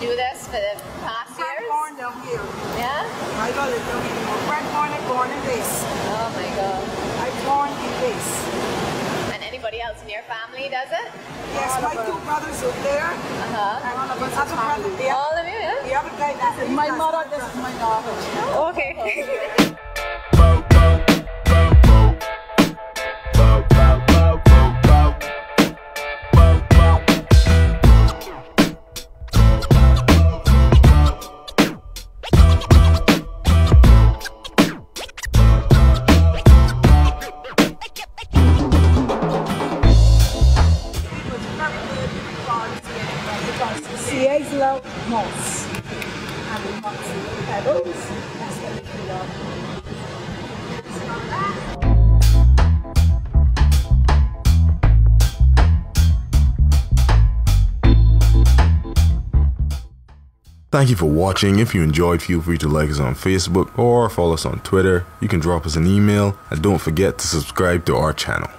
do this for the past Brad years? born down here. Yeah? I got it down here. Brad born and born in this. Oh my god. I born in this. And anybody else in your family does it? Yes, my two brothers are there. Uh-huh. And one of us other brother, the, All of you, yeah? the other guy, that's My mother, this is my daughter. Okay. moss. And what they love. Thank you for watching. If you enjoyed, feel free to like us on Facebook or follow us on Twitter. You can drop us an email and don't forget to subscribe to our channel.